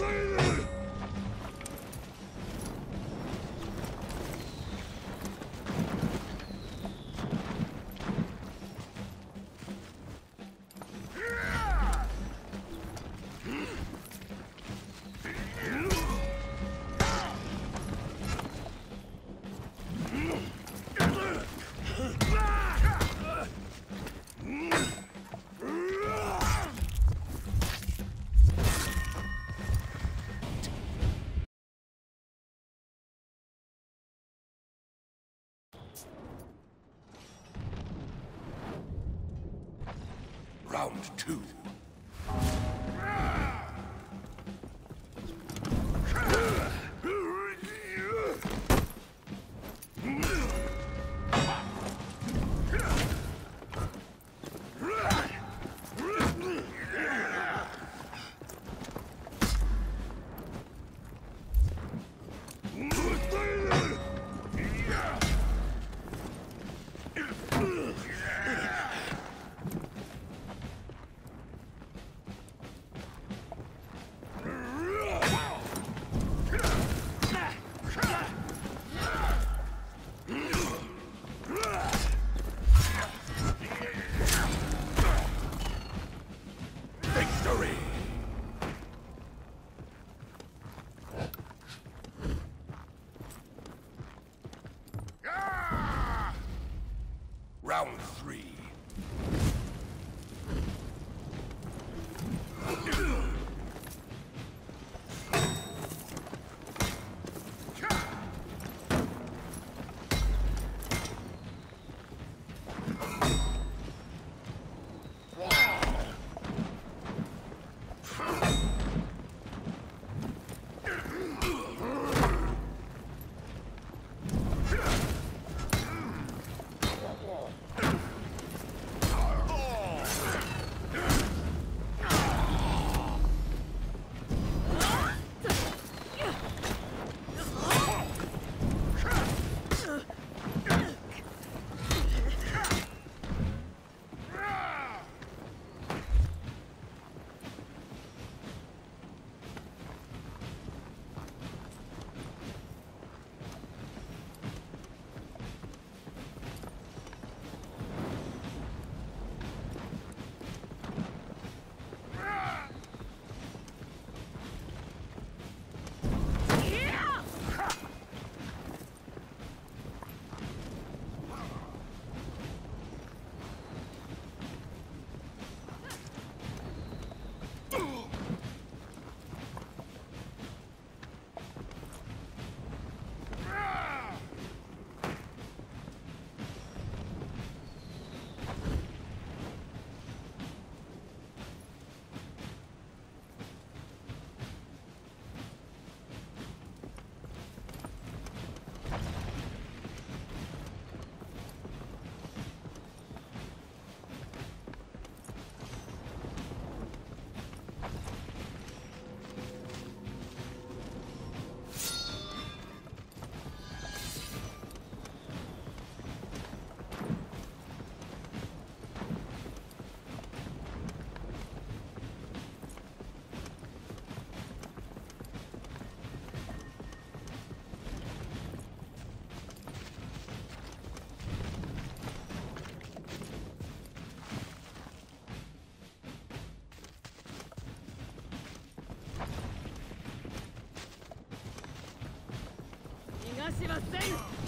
Please! Round two. しません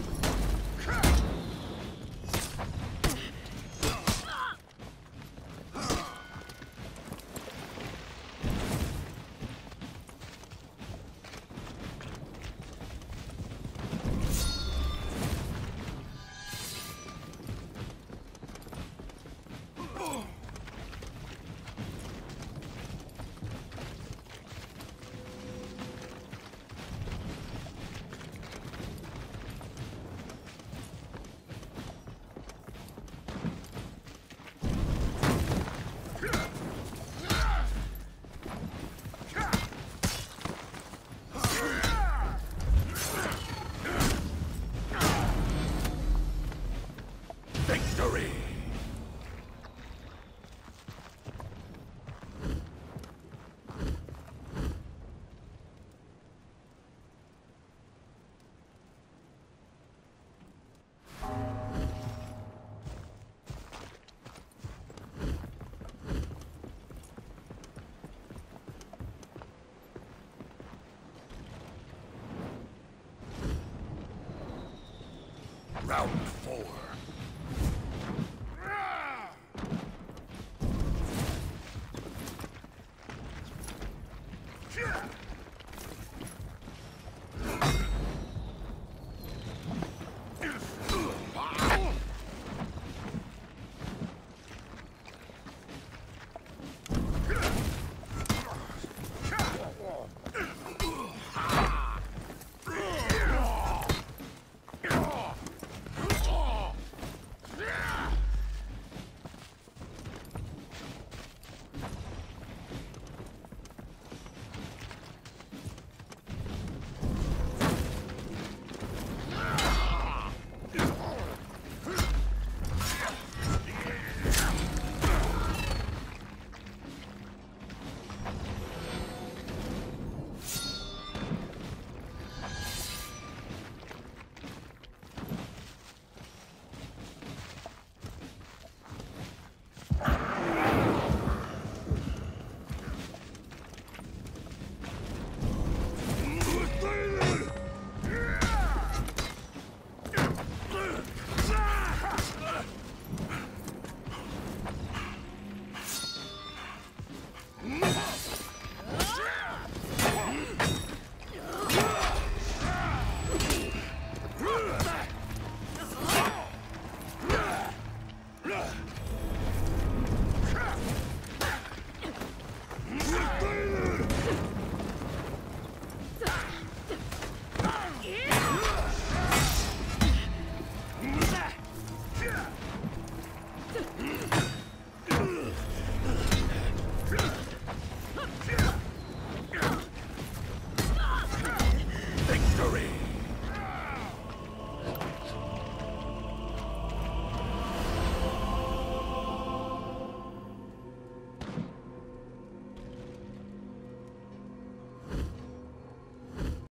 Round four.